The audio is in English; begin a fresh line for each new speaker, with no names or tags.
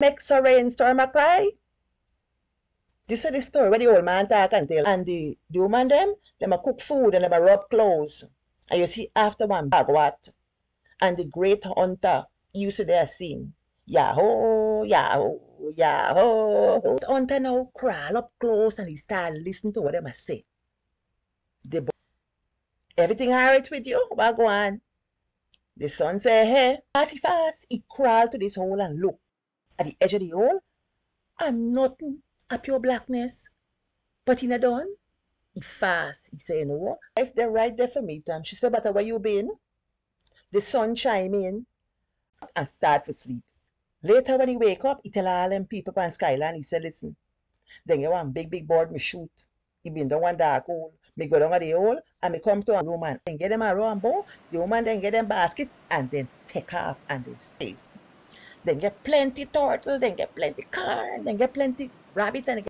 Makes a rainstorm a cry. This is the story where the old man talk and tell. And the, the woman them, them a cook food and them a rub clothes. And you see after one bag what? And the great hunter you see there scene. Yahoo, yahoo, yahoo. The hunter now crawl up close and he start listening to what them a say. The boy, everything alright with you? What go on? The son say, hey, fast, fast. He crawl to this hole and look. At the edge of the hole, I'm nothing, a pure blackness. But in a done, he fast. He say, you know what? If they're right there for me, Tam. She said, but where you been? The sun chime in and start to sleep. Later when he wake up, he tell all them people on Skyland, he said, listen, then you want big, big board, me shoot. He been down one dark hole. Me go down at the hole and me come to a woman and get them a row and bow. The woman then get them basket and then take off and they stays. Then get plenty turtle, then get plenty corn, then get plenty rabbit and